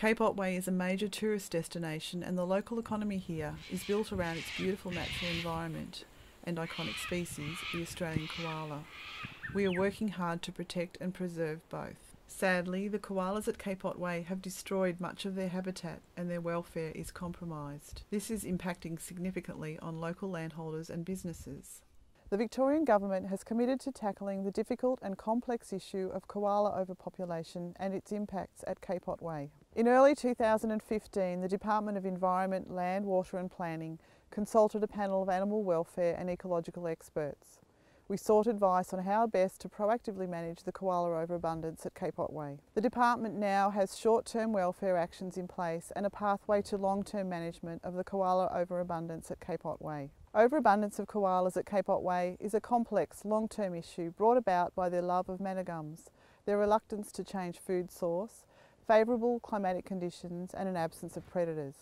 Cape Otway is a major tourist destination and the local economy here is built around its beautiful natural environment and iconic species, the Australian koala. We are working hard to protect and preserve both. Sadly, the koalas at Cape Otway have destroyed much of their habitat and their welfare is compromised. This is impacting significantly on local landholders and businesses. The Victorian Government has committed to tackling the difficult and complex issue of koala overpopulation and its impacts at Cape Otway. In early 2015, the Department of Environment, Land, Water and Planning consulted a panel of animal welfare and ecological experts. We sought advice on how best to proactively manage the koala overabundance at Cape Otway. The department now has short-term welfare actions in place and a pathway to long-term management of the koala overabundance at Cape Otway. Overabundance of koalas at Cape Otway is a complex, long-term issue brought about by their love of manna gums, their reluctance to change food source, favourable climatic conditions and an absence of predators.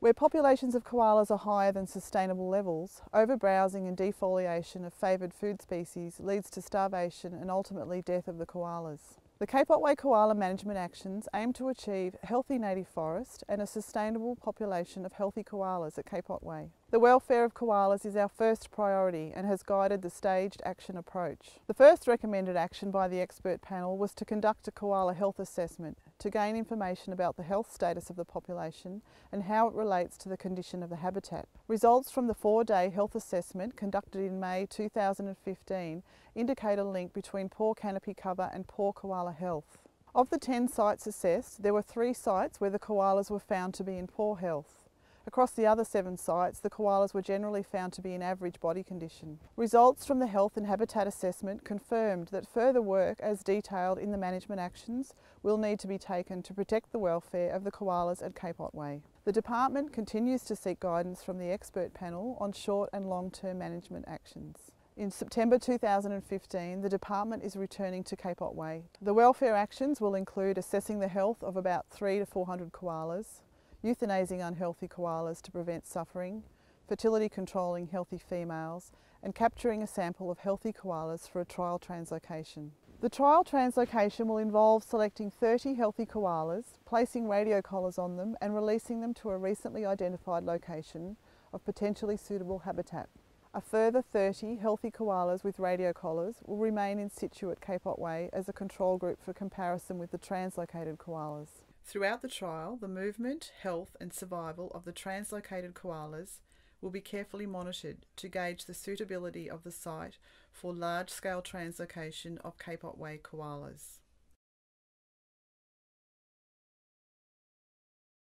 Where populations of koalas are higher than sustainable levels, overbrowsing and defoliation of favoured food species leads to starvation and ultimately death of the koalas. The Cape Otway Koala Management Actions aim to achieve healthy native forest and a sustainable population of healthy koalas at Cape Otway. The welfare of koalas is our first priority and has guided the staged action approach. The first recommended action by the expert panel was to conduct a koala health assessment to gain information about the health status of the population and how it relates to the condition of the habitat. Results from the four-day health assessment conducted in May 2015 indicate a link between poor canopy cover and poor koala health. Of the 10 sites assessed, there were three sites where the koalas were found to be in poor health. Across the other seven sites, the koalas were generally found to be in average body condition. Results from the health and habitat assessment confirmed that further work, as detailed in the management actions, will need to be taken to protect the welfare of the koalas at Cape Otway. The department continues to seek guidance from the expert panel on short and long-term management actions. In September 2015, the department is returning to Cape Otway. The welfare actions will include assessing the health of about three to 400 koalas, euthanizing unhealthy koalas to prevent suffering, fertility controlling healthy females, and capturing a sample of healthy koalas for a trial translocation. The trial translocation will involve selecting 30 healthy koalas, placing radio collars on them and releasing them to a recently identified location of potentially suitable habitat. A further 30 healthy koalas with radio collars will remain in situ at Cape Otway as a control group for comparison with the translocated koalas. Throughout the trial, the movement, health and survival of the translocated koalas will be carefully monitored to gauge the suitability of the site for large-scale translocation of Cape Otway koalas.